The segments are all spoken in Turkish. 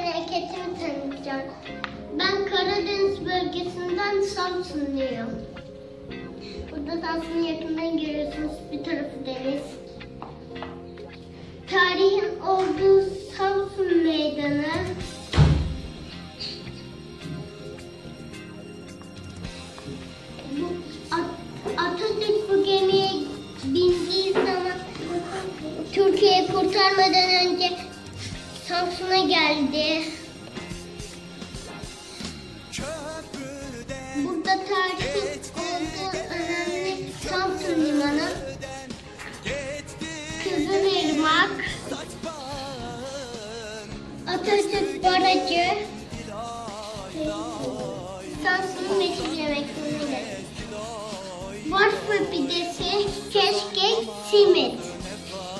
Memleketimi tanıtacağım. Ben Karadeniz bölgesinden Samsunluyum. Burada Samsun'un yakından görüyorsunuz bir tarafı deniz. Tarihin olduğu Samsun Meydanı. Atatürk bu gemiye bindiği Türkiye'yi kurtarmadan önce Samsun'a geldi. Burada tarihin olduğu önemli Samsun Limanı. Kızılırmak. Atatürk Barajı. Samsun'un meşhur yemekleri. Varfa pidesi, keşkek, simit.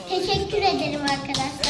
Teşekkür ederim arkadaşlar.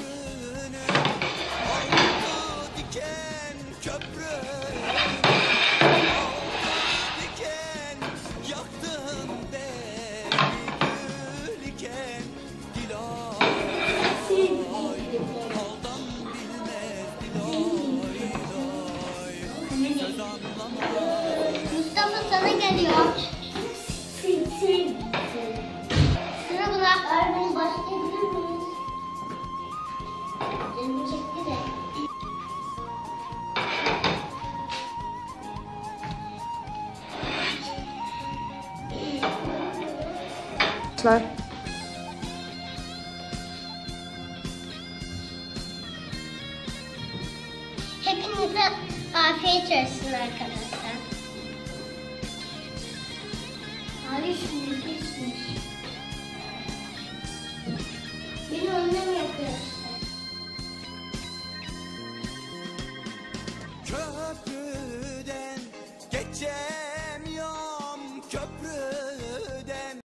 Mustafa sana geliyor. Sıra buna. Öğretmenim başlayabilir miyiz? Canımı çekti de. Arkadaşlar Hepinize afiyet olsun arkadaşlar. Abi şimdi geçmiş.